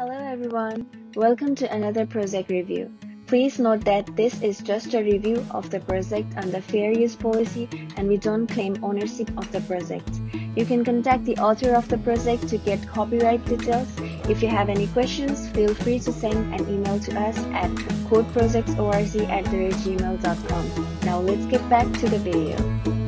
Hello everyone, welcome to another project review. Please note that this is just a review of the project under fair use policy and we don't claim ownership of the project. You can contact the author of the project to get copyright details. If you have any questions, feel free to send an email to us at codeprojectsorg at gmail.com. Now let's get back to the video.